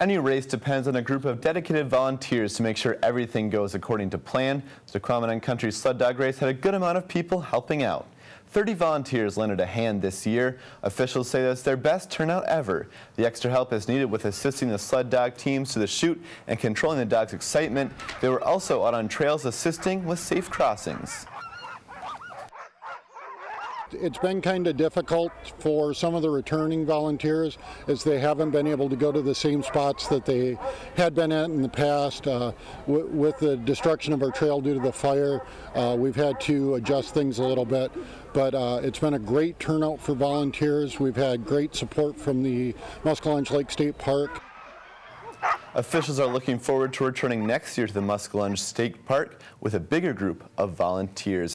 Any race depends on a group of dedicated volunteers to make sure everything goes according to plan. Tahquamenon Country Sled Dog Race had a good amount of people helping out. 30 volunteers lended a hand this year. Officials say that's their best turnout ever. The extra help is needed with assisting the sled dog teams to the chute and controlling the dog's excitement. They were also out on trails assisting with safe crossings. It's been kind of difficult for some of the returning volunteers as they haven't been able to go to the same spots that they had been at in the past. Uh, with the destruction of our trail due to the fire, uh, we've had to adjust things a little bit. But uh, it's been a great turnout for volunteers. We've had great support from the Muskellunge Lake State Park. Officials are looking forward to returning next year to the Muskellunge State Park with a bigger group of volunteers.